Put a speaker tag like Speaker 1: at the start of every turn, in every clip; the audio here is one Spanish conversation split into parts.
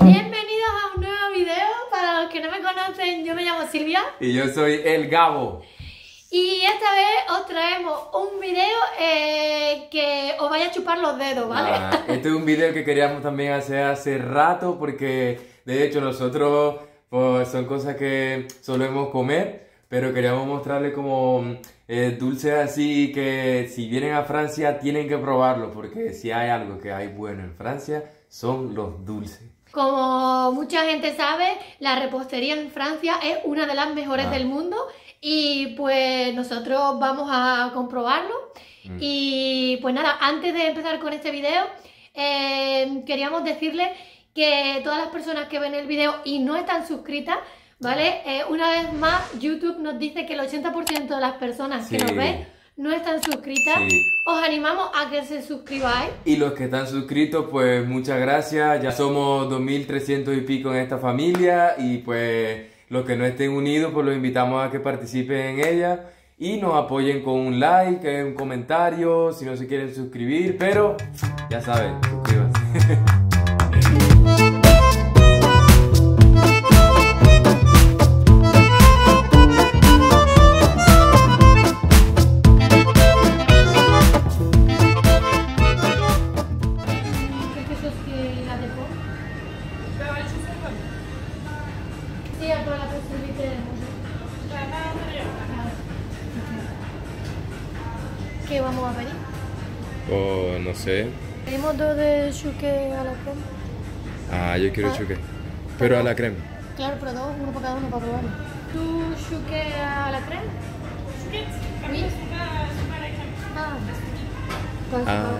Speaker 1: Bienvenidos a un nuevo video. Para los que no me conocen, yo me llamo Silvia.
Speaker 2: Y yo soy el Gabo.
Speaker 1: Y esta vez os traemos un video eh, que os vaya a chupar los dedos, ¿vale?
Speaker 2: Ah, este es un video que queríamos también hacer hace rato porque de hecho nosotros pues, son cosas que solemos comer, pero queríamos mostrarles como eh, dulces así que si vienen a Francia tienen que probarlo porque si hay algo que hay bueno en Francia son los dulces.
Speaker 1: Como mucha gente sabe, la repostería en Francia es una de las mejores
Speaker 2: Ah.
Speaker 1: del mundo y pues nosotros vamos a comprobarlo.
Speaker 2: Mm.
Speaker 1: Y pues nada, antes de empezar con este video, eh, queríamos decirles que todas las personas que ven el video y no están suscritas, ¿vale? Eh, una vez más, YouTube nos dice que el 80% de las personas que nos ven no están suscritas.
Speaker 2: Sí.
Speaker 1: Os animamos a que se suscribáis.
Speaker 2: Y los que están suscritos, pues muchas gracias. Ya somos 2.300 y pico en esta familia. Y pues los que no estén unidos, pues los invitamos a que participen en ella. Y nos apoyen con un like, un comentario, si no se quieren suscribir. Pero ya saben, suscríbanse.
Speaker 1: ¿Qué vamos a pedir?
Speaker 2: Oh, no sé.
Speaker 1: Pedimos dos de chouquet a la crema.
Speaker 2: Ah, yo quiero
Speaker 1: Ah.
Speaker 2: chuque. Pero a la crema.
Speaker 1: Claro, pero dos, uno para cada uno para probarlo. ¿Tú chouquet a la crema? Oui. Ah. Pues,
Speaker 2: Ah.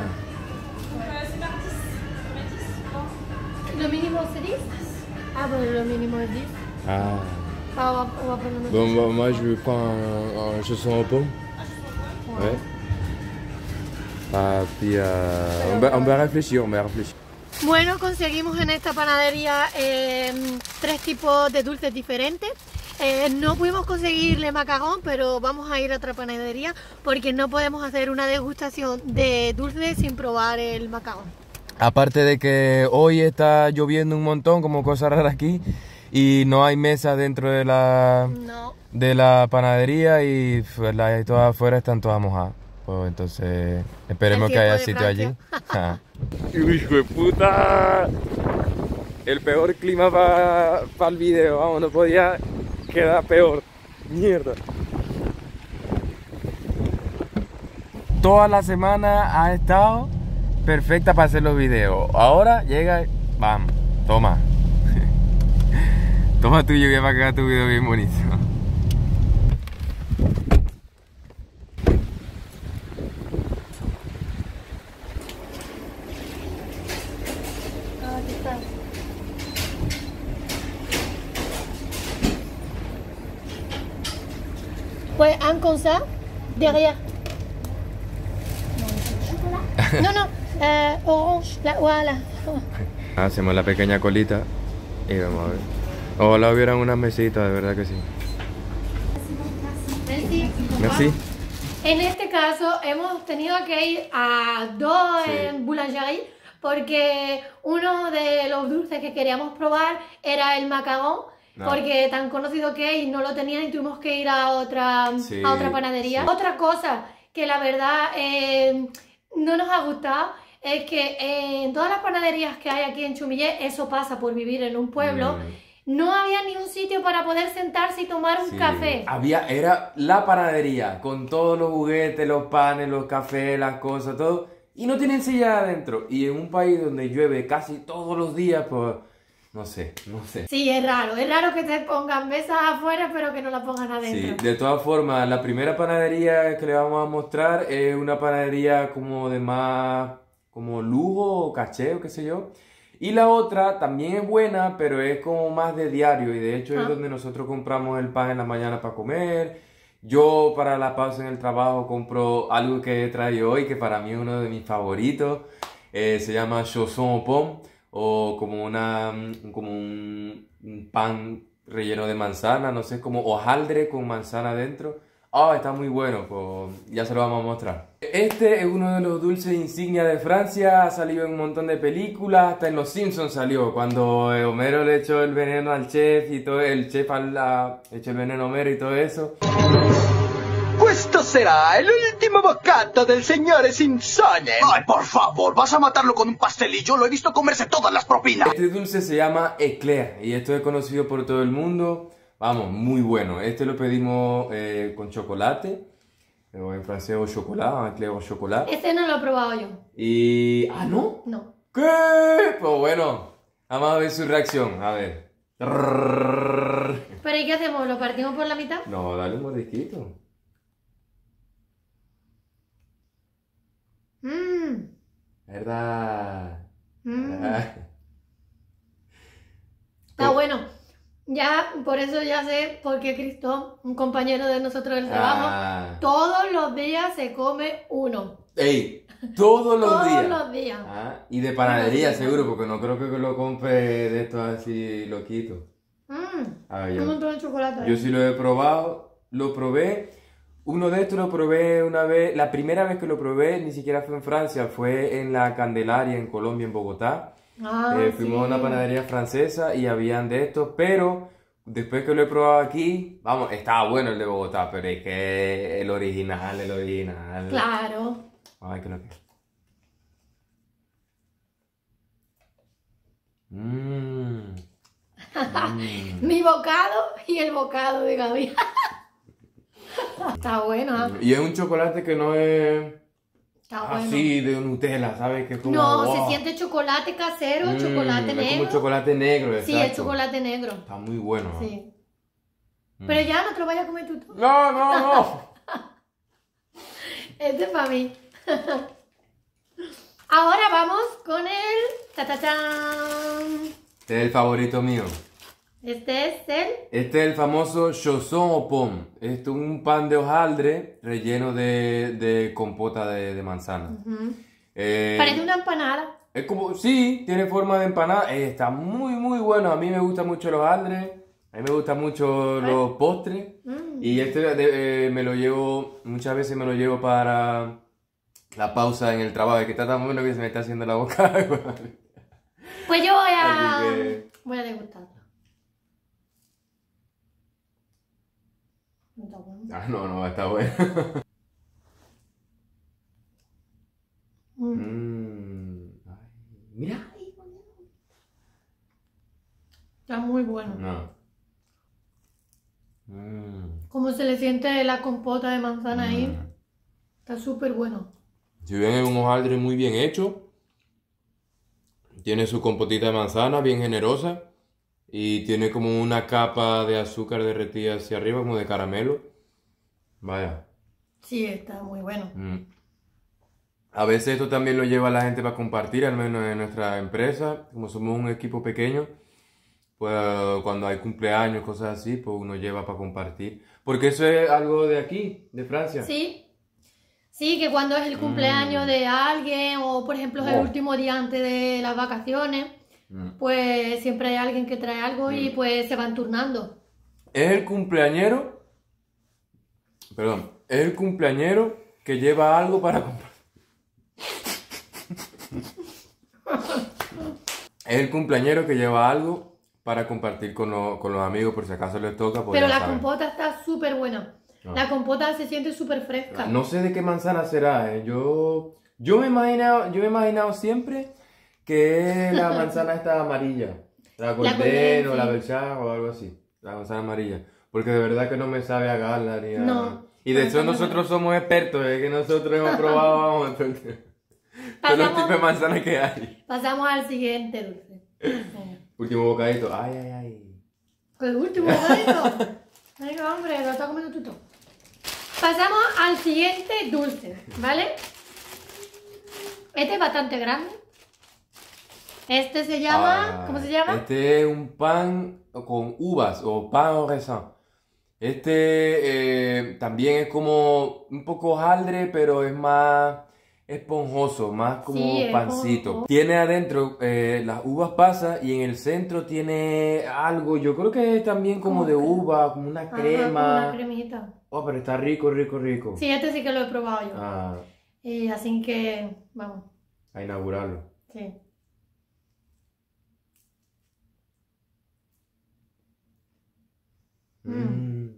Speaker 1: ¿Lo mínimo c'est 10 Ah, lo mínimo es 10.
Speaker 2: Ah.
Speaker 1: Ah, on va, on va prendre notre
Speaker 2: Bon, bah, moi je prends un, un chausson aux pommes. Ouais. Ah, puis euh, on, va, on va réfléchir, on va réfléchir.
Speaker 1: Bueno, conseguimos en esta panadería eh, tres tipos de dulces diferentes. Eh, no pudimos conseguirle macarrón, pero vamos a ir a otra panadería porque no podemos hacer una degustación de dulces sin probar el macarrón.
Speaker 2: Aparte de que hoy está lloviendo un montón, como cosa rara aquí, y no hay mesa dentro de la,
Speaker 1: No.
Speaker 2: de la panadería y pues, las todas afuera están todas mojadas. Pues entonces esperemos que haya sitio
Speaker 1: de
Speaker 2: allí. ¡Hijo de puta! El peor clima para el video, vamos, no podía quedar peor. Mierda. Toda la semana ha estado perfecta para hacer los videos. Ahora llega, vamos, toma. toma tuyo que va a quedar tu video bien bonito.
Speaker 1: Ah. Pues un comme ça, derrière. Non, non, euh, orange, là, voilà.
Speaker 2: Hacemos la pequeña colita y vamos a ver. Ojalá hubieran unas mesitas, de verdad que sí.
Speaker 1: Merci.
Speaker 2: Merci.
Speaker 1: En este caso hemos tenido que ir a dos
Speaker 2: Sí.
Speaker 1: en boulangerie porque uno de los dulces que queríamos probar era el macarón.
Speaker 2: No.
Speaker 1: Porque tan conocido que es y no lo tenían y tuvimos que ir a otra,
Speaker 2: Sí,
Speaker 1: a otra panadería.
Speaker 2: sí.
Speaker 1: Otra cosa que la verdad eh, no nos ha gustado es que en todas las panaderías que hay aquí en Chumillé, eso pasa por vivir en un pueblo,
Speaker 2: Mm.
Speaker 1: no había ni un sitio para poder sentarse y tomar un
Speaker 2: Sí.
Speaker 1: café.
Speaker 2: Había, era la panadería con todos los juguetes, los panes, los cafés, las cosas, todo. Y no tienen silla adentro. Y en un país donde llueve casi todos los días, pues no sé, no sé.
Speaker 1: Sí, es raro. Es raro que te pongan mesas afuera, pero que no la pongan
Speaker 2: Sí,
Speaker 1: adentro.
Speaker 2: de todas formas, la primera panadería que le vamos a mostrar es una panadería como de más, como lujo o caché o qué sé yo. Y la otra también es buena, pero es como más de diario y de hecho
Speaker 1: Ah.
Speaker 2: es donde nosotros compramos el pan en la mañana para comer. Yo para la pausa en el trabajo compro algo que he traído hoy, que para mí es uno de mis favoritos. Eh, se llama chausson au pomme o como, una, como un, un pan relleno de manzana, no sé, como hojaldre con manzana dentro. Ah, está muy bueno, pues ya se lo vamos a mostrar. Este es uno de los dulces insignia de Francia, ha salido en un montón de películas, hasta en Los Simpsons salió, cuando eh, Homero le echó el veneno al chef y todo, el chef al, la, echó el veneno a Homero y todo eso.
Speaker 3: Questo sarà l'ultimo boccato del signore Simpsone.
Speaker 4: Ay, por favor, vas a matarlo con un pastelillo. Lo he visto comerse todas las propinas.
Speaker 2: Este dulce se llama Eclair y esto es conocido por todo el mundo. Vamos, muy bueno. Este lo pedimos eh, con chocolate, o en francés au chocolat, Eclair au chocolat.
Speaker 1: Este no lo he probado yo.
Speaker 2: Y... Ah, ¿no?
Speaker 1: No.
Speaker 2: ¿Qué? Pues bueno, vamos a ver su reacción. A ver.
Speaker 1: ¿Pero y qué hacemos? ¿Lo partimos por la mitad?
Speaker 2: No, dale un mordisquito. ¿Verdad?
Speaker 1: Mm.
Speaker 2: Ah.
Speaker 1: Está bueno. Ya, por eso ya sé por qué Cristo, un compañero de nosotros del trabajo,
Speaker 2: Ah.
Speaker 1: todos los días se come uno.
Speaker 2: Ey, todos los
Speaker 1: Todos
Speaker 2: días.
Speaker 1: los días.
Speaker 2: Ah, y de panadería
Speaker 1: Todos
Speaker 2: seguro, porque no creo que lo compre de estos así loquitos.
Speaker 1: Mmm. Un montón de chocolate.
Speaker 2: yo sí lo he probado, lo probé. Uno de estos lo probé una vez, la primera vez que lo probé ni siquiera fue en Francia, fue en la Candelaria en Colombia, en Bogotá.
Speaker 1: Ah,
Speaker 2: Eh, fuimos a una panadería francesa y habían de estos, pero después que lo he probado aquí, vamos, estaba bueno el de Bogotá, pero es que el original, el original.
Speaker 1: Claro.
Speaker 2: Ay, que lo que. Mmm. Mm.
Speaker 1: Mi bocado y el bocado de Gaby. Está bueno.
Speaker 2: Y es un chocolate que no es
Speaker 1: Está bueno.
Speaker 2: así de Nutella, ¿sabes? Que como.
Speaker 1: No, se siente chocolate casero,
Speaker 2: Mm,
Speaker 1: chocolate
Speaker 2: es
Speaker 1: negro.
Speaker 2: como chocolate negro,
Speaker 1: Sí, es
Speaker 2: exacto.
Speaker 1: chocolate negro.
Speaker 2: Está muy bueno. ¿no?
Speaker 1: Sí. Pero ya no te lo vayas a comer tú.
Speaker 2: No, no, no.
Speaker 1: Este es para mí. Ahora vamos con el tatatán.
Speaker 2: Este es el favorito mío.
Speaker 1: Este es el
Speaker 2: Este es el famoso au pomme. Esto es un pan de hojaldre relleno de, de compota de, de manzana. Eh,
Speaker 1: parece una empanada.
Speaker 2: Es como, sí, tiene forma de empanada. eh, está muy, muy bueno. A mí me gustan mucho los hojaldres. A mí me gustan mucho los postres.
Speaker 1: Mm.
Speaker 2: Y este eh, me lo llevo, muchas veces me lo llevo para la pausa en el trabajo. Es que está tan bueno que se me está haciendo la boca.
Speaker 1: Pues yo voy a
Speaker 2: que-
Speaker 1: voy a degustarlo. No está bueno.
Speaker 2: Ah, no, no, está bueno.
Speaker 1: Mm.
Speaker 2: Mm, ay, mira.
Speaker 1: Está muy bueno.
Speaker 2: No. Mm.
Speaker 1: Como se le siente la compota de manzana ahí.
Speaker 2: Mm.
Speaker 1: Está súper bueno.
Speaker 2: Si ven es un hojaldre muy bien hecho, tiene su compotita de manzana bien generosa y tiene como una capa de azúcar derretida hacia arriba, como de caramelo. Vaya.
Speaker 1: Sí, está muy bueno.
Speaker 2: Mm. A veces esto también lo lleva la gente para compartir, al menos en nuestra empresa, como somos un equipo pequeño, pues cuando hay cumpleaños, cosas así, pues uno lleva para compartir. Porque eso es algo de aquí, de Francia.
Speaker 1: Sí. Sí, que cuando es el cumpleaños de alguien o por ejemplo es el
Speaker 2: Oh.
Speaker 1: último día antes de las vacaciones,
Speaker 2: Mm.
Speaker 1: Pues siempre hay alguien que trae algo y pues se van turnando.
Speaker 2: Es el cumpleañero, perdón, es el cumpleañero que lleva algo para comprar. Es el cumpleañero que lleva algo para compartir con, lo- con los amigos por si acaso les toca. pues
Speaker 1: Pero la
Speaker 2: saben.
Speaker 1: compota está súper buena.
Speaker 2: Ah.
Speaker 1: La compota se siente súper fresca.
Speaker 2: No sé de qué manzana será, eh. Yo, yo me he imaginado, yo me he imaginado siempre que la manzana está amarilla. La Golden o la
Speaker 1: sí.
Speaker 2: Belchar o algo así. La manzana amarilla. Porque de verdad que no me sabe a gala ni a...
Speaker 1: No.
Speaker 2: Y de hecho nosotros somos expertos, es que nosotros hemos probado vamos, todos los
Speaker 1: Pasamos-
Speaker 2: tipos de manzana que hay.
Speaker 1: Pasamos al siguiente dulce.
Speaker 2: Último bocadito. Ay, ay, ay.
Speaker 1: El último bocadito. Venga, hombre, lo está comiendo tú todo. Pasamos al siguiente dulce, ¿vale? Este es bastante grande. Este se llama.
Speaker 2: Ah,
Speaker 1: ¿Cómo se llama?
Speaker 2: Este es un pan con uvas o pan au raisin. Este eh, también es como un poco hojaldre, pero es más, esponjoso, más como
Speaker 1: Sí,
Speaker 2: pancito. Tiene adentro eh, las uvas pasas y en el centro tiene algo, yo creo que es también como
Speaker 1: ¿Cómo
Speaker 2: de uva, como una
Speaker 1: Ajá,
Speaker 2: crema.
Speaker 1: como una cremita.
Speaker 2: Oh, pero está rico, rico, rico.
Speaker 1: Sí, este sí que lo he probado yo.
Speaker 2: Ah,
Speaker 1: Eh, así que, vamos,
Speaker 2: a inaugurarlo.
Speaker 1: sí.
Speaker 2: Mm.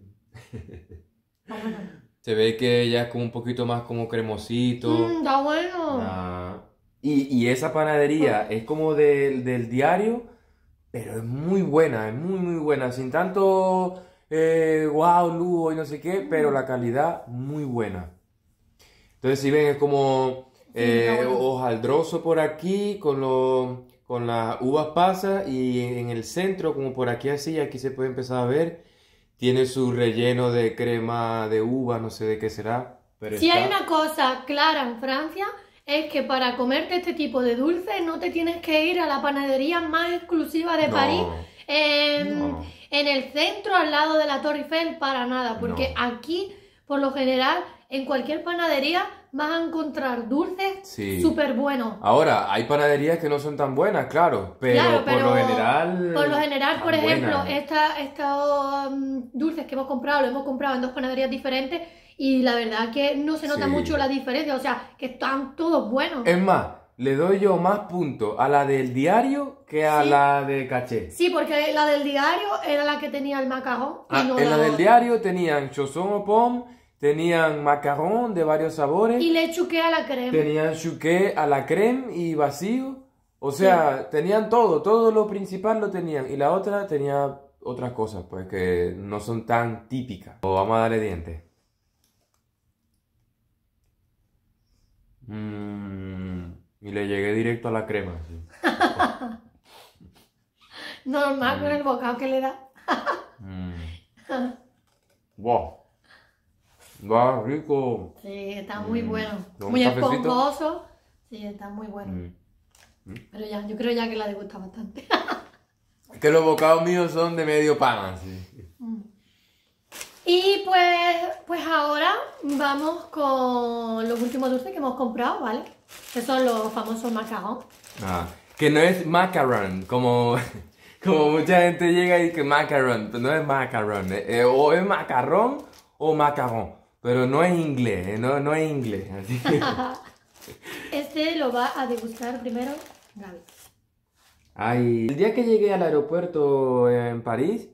Speaker 1: Está bueno.
Speaker 2: Se ve que ya es como un poquito más como cremosito.
Speaker 1: Mm, está bueno.
Speaker 2: Ah, y, y esa panadería es como del, del diario, pero es muy buena, es muy, muy buena. Sin tanto eh, wow, lujo y no sé qué, pero la calidad muy buena. Entonces, si ven, es como eh, hojaldroso por aquí, con, los con las uvas pasas, y en el centro, como por aquí así, aquí se puede empezar a ver, tiene su relleno de crema de uva, no sé de qué será. Pero
Speaker 1: Si hay una cosa clara en Francia, es que para comerte este tipo de dulce no te tienes que ir a la panadería más exclusiva de
Speaker 2: No.
Speaker 1: París, en,
Speaker 2: No.
Speaker 1: en el centro, al lado de la Torre Eiffel, para nada, porque
Speaker 2: No.
Speaker 1: aquí, por lo general, en cualquier panadería vas a encontrar dulces
Speaker 2: Sí.
Speaker 1: súper buenos.
Speaker 2: Ahora, hay panaderías que no son tan buenas, claro, pero,
Speaker 1: Claro,
Speaker 2: por lo general.
Speaker 1: por lo general, por ejemplo,
Speaker 2: buenas.
Speaker 1: esta- estos mm, dulces que hemos comprado, lo hemos comprado en dos panaderías diferentes y la verdad que no se nota
Speaker 2: Sí.
Speaker 1: mucho la diferencia, o sea, que están todos buenos.
Speaker 2: Es más, le doy yo más puntos a la del diario que a
Speaker 1: Sí.
Speaker 2: la de caché.
Speaker 1: Sí, porque la del diario era la que tenía el macarrón. y
Speaker 2: Ah,
Speaker 1: no
Speaker 2: en la del
Speaker 1: otra.
Speaker 2: diario tenían chausson au pomme, tenían macarrón de varios sabores,
Speaker 1: Y le chuqué a la crema.
Speaker 2: tenían chouquet a la creme y vacío. O sea, tenían todo, todo lo principal lo tenían. Y la otra tenía otras cosas, pues que no son tan típicas. O vamos a darle dientes. Mm, y le llegué directo a la crema. sí.
Speaker 1: Normal con el bocado que le da.
Speaker 2: Mm. Wow. Va rico.
Speaker 1: Sí, está muy
Speaker 2: Mm.
Speaker 1: bueno.
Speaker 2: ¿Un
Speaker 1: Muy
Speaker 2: cafecito?
Speaker 1: esponjoso. Sí, está muy bueno.
Speaker 2: Mm.
Speaker 1: Pero ya, yo creo ya que la le gusta bastante.
Speaker 2: Es que los bocados míos son de medio pan, así.
Speaker 1: Y pues, pues ahora vamos con los últimos dulces que hemos comprado, ¿vale? Que son los famosos macarons.
Speaker 2: Ah, que no es macaron, como, como mucha gente llega y dice macaron, pero no es macaron, eh, o es macarrón o macarón, pero no es inglés, eh, no, no es inglés. así.
Speaker 1: Este lo va a degustar primero Gaby.
Speaker 2: Ay, el día que llegué al aeropuerto en París,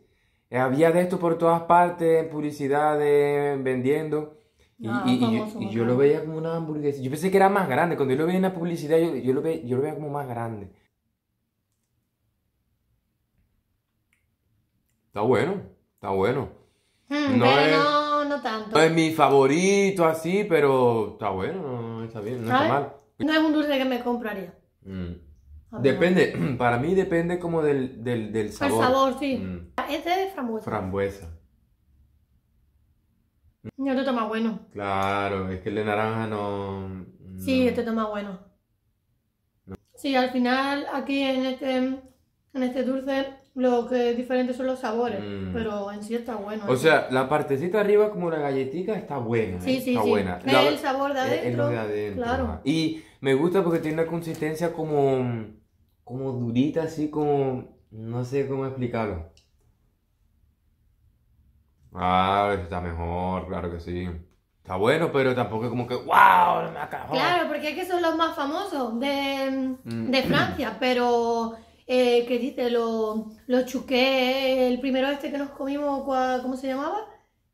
Speaker 2: eh, había de esto por todas partes, publicidades, vendiendo. Y,
Speaker 1: Ah,
Speaker 2: y- y yo, y yo lo veía como una hamburguesa. Yo pensé que era más grande. Cuando yo lo veía en la publicidad, yo, yo lo, ve- yo lo veía como más grande. Está bueno, está bueno.
Speaker 1: Mm,
Speaker 2: No
Speaker 1: pero
Speaker 2: es-
Speaker 1: no, no tanto.
Speaker 2: No es mi favorito así, pero está bueno, no está bien, no está mal.
Speaker 1: No es un dulce que me compraría.
Speaker 2: Mm. Depende, para mí depende como del, del, del
Speaker 1: El
Speaker 2: sabor.
Speaker 1: sabor, sí.
Speaker 2: Mm.
Speaker 1: Este es de frambuesa.
Speaker 2: Frambuesa.
Speaker 1: Este está más bueno.
Speaker 2: Claro, es que el de naranja no.
Speaker 1: Sí,
Speaker 2: no.
Speaker 1: este más bueno. Sí, al final aquí en este, en este dulce lo que es diferente son los sabores,
Speaker 2: Mm.
Speaker 1: pero en sí está bueno.
Speaker 2: O sea, la partecita arriba como la galletita está buena.
Speaker 1: Sí,
Speaker 2: ¿eh?
Speaker 1: sí,
Speaker 2: está
Speaker 1: sí.
Speaker 2: buena.
Speaker 1: Es
Speaker 2: La-
Speaker 1: el sabor de adentro,
Speaker 2: de adentro,
Speaker 1: claro.
Speaker 2: Y me gusta porque tiene una consistencia como, como durita, así como, no sé cómo explicarlo. Ah, está mejor, claro que sí. Está bueno, pero tampoco es como que, wow, me acabó.
Speaker 1: Claro, porque es que son los más famosos de,
Speaker 2: Mm.
Speaker 1: de Francia, pero eh, ¿qué dice? Los los chuqués, el primero este que nos comimos, ¿cuál- ¿cómo se llamaba?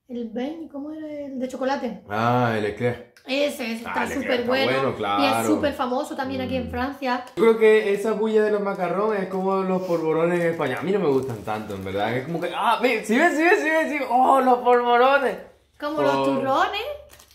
Speaker 1: El Ben, ¿cómo era? El de chocolate.
Speaker 2: Ah, el eclair.
Speaker 1: Ese, ese
Speaker 2: Ah,
Speaker 1: está súper bueno. Y es súper famoso también aquí en
Speaker 2: Mm.
Speaker 1: Francia.
Speaker 2: Yo creo que esa bulla de los macarrones es como los polvorones en España. A mí no me gustan tanto, en verdad. Es como que, ah, si ves, si ves, si ves, si ves. oh, los polvorones.
Speaker 1: Como
Speaker 2: Oh.
Speaker 1: los turrones.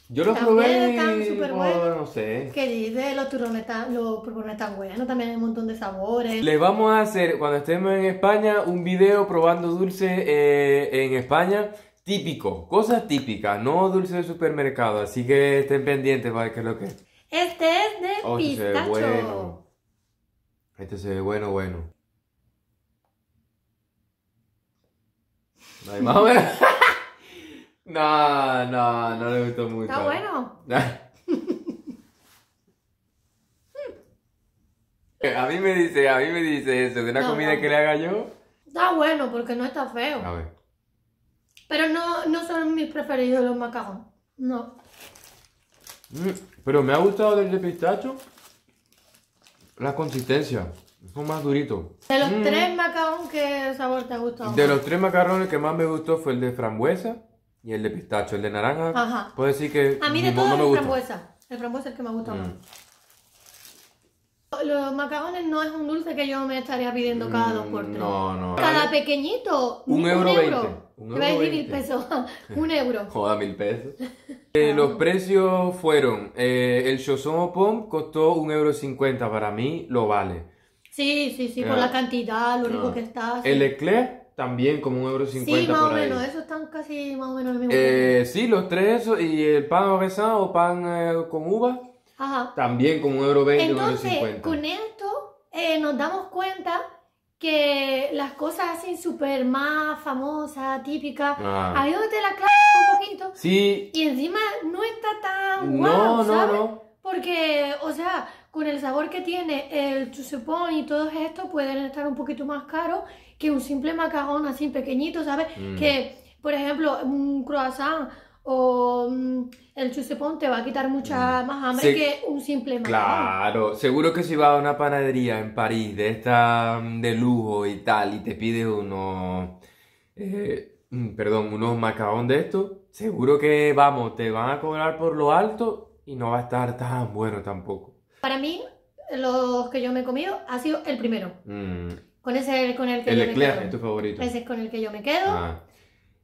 Speaker 2: Yo los probé
Speaker 1: están
Speaker 2: y,
Speaker 1: súper buenos.
Speaker 2: no sé.
Speaker 1: ¿Qué dice? Los turrones están, los turrones están buenos. También hay un montón de sabores.
Speaker 2: Les vamos a hacer, cuando estemos en España, un video probando dulce eh, en España. Típico, cosas típicas, no dulce de supermercado. Así que estén pendientes para ver qué es lo que es.
Speaker 1: Este es de
Speaker 2: Oh, este se ve
Speaker 1: pistacho.
Speaker 2: bueno. Este se ve bueno, bueno. Ay, más o menos. No, no, no le gustó mucho.
Speaker 1: Está bueno.
Speaker 2: A mí me dice, a mí me dice eso, de una
Speaker 1: No,
Speaker 2: comida
Speaker 1: no.
Speaker 2: que le haga yo.
Speaker 1: Está bueno porque no está feo.
Speaker 2: A ver.
Speaker 1: Pero no, no son mis preferidos los macarrones. No.
Speaker 2: Mm, Pero me ha gustado del de pistacho la consistencia. Son más duritos.
Speaker 1: De los tres macarrones, ¿qué sabor te ha gustado?
Speaker 2: Mm. De los tres macarrones que más me gustó fue el de frambuesa y el de pistacho. El de naranja,
Speaker 1: Ajá.
Speaker 2: puedo decir que
Speaker 1: A mí de todos
Speaker 2: no me
Speaker 1: el
Speaker 2: gusta.
Speaker 1: frambuesa. El frambuesa es el que me gusta más.
Speaker 2: Mm.
Speaker 1: Los macarrones no es un dulce que yo me estaría pidiendo cada dos por tres.
Speaker 2: Mm, No, no.
Speaker 1: Cada pequeñito.
Speaker 2: Un euro veinte. Un
Speaker 1: Iba a
Speaker 2: euro
Speaker 1: decir mil pesos. un euro.
Speaker 2: Joda, mil pesos. Eh, los precios fueron, eh, el Chausson au Pomme costó un euro cincuenta, para mí lo vale.
Speaker 1: Sí, sí, sí, por
Speaker 2: Ah.
Speaker 1: la cantidad, lo rico
Speaker 2: Ah.
Speaker 1: que está. sí.
Speaker 2: El eclair también como un euro cincuenta
Speaker 1: Sí, más
Speaker 2: por
Speaker 1: o
Speaker 2: ahí.
Speaker 1: menos, esos están casi más o menos el mismo
Speaker 2: Eh, sí, los tres esos, y el pan o pan eh, con uva,
Speaker 1: Ajá.
Speaker 2: también como un euro veinte, un euro
Speaker 1: Entonces,
Speaker 2: cincuenta.
Speaker 1: con esto eh, nos damos cuenta que las cosas así súper más famosas, típicas,
Speaker 2: Ah.
Speaker 1: ahí donde te la clavas un poquito
Speaker 2: Sí,
Speaker 1: y encima no está tan
Speaker 2: no,
Speaker 1: guau,
Speaker 2: no,
Speaker 1: ¿sabes?
Speaker 2: no.
Speaker 1: Porque, o sea, con el sabor que tiene el chusepón y todos estos pueden estar un poquito más caros que un simple macarrón así pequeñito, ¿sabes?
Speaker 2: Mm.
Speaker 1: Que, por ejemplo, un croissant o mm, el chusepón te va a quitar mucha más hambre
Speaker 2: Mm.
Speaker 1: Que un simple macarrón.
Speaker 2: Claro, seguro que si vas a una panadería en París de esta mm, de lujo y tal y te pides unos, eh, mm, perdón, unos macarrón de estos, seguro que, vamos, te van a cobrar por lo alto y no va a estar tan bueno tampoco.
Speaker 1: Para mí, los que yo me he comido ha sido el primero.
Speaker 2: Mm,
Speaker 1: Con ese con el que
Speaker 2: el
Speaker 1: yo me quedo.
Speaker 2: es tu favorito.
Speaker 1: Ese es con el que yo me quedo.
Speaker 2: Ah.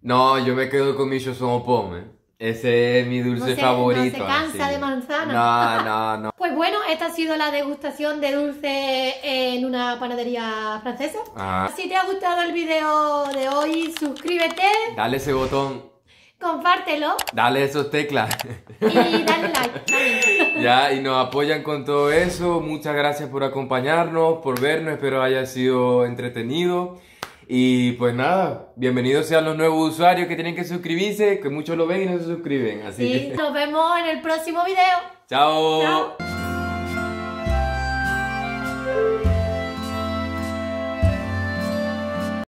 Speaker 2: No, yo me quedo con mi au pomme. eh. Ese es mi dulce
Speaker 1: No se- no
Speaker 2: favorito.
Speaker 1: se cansa
Speaker 2: así.
Speaker 1: de manzana.
Speaker 2: No, no, no.
Speaker 1: Pues bueno, esta ha sido la degustación de dulce en una panadería francesa.
Speaker 2: Ah,
Speaker 1: Si te ha gustado el video de hoy, suscríbete,
Speaker 2: dale ese botón,
Speaker 1: compártelo
Speaker 2: dale esos teclas.
Speaker 1: y dale like.
Speaker 2: Ya, y nos apoyan con todo eso. Muchas gracias por acompañarnos, por vernos. Espero haya sido entretenido. Y pues nada, bienvenidos sean los nuevos usuarios que tienen que suscribirse, que muchos lo ven y no se suscriben. Así
Speaker 1: Sí,
Speaker 2: que,
Speaker 1: nos vemos en el próximo video.
Speaker 2: chao.
Speaker 1: Chao.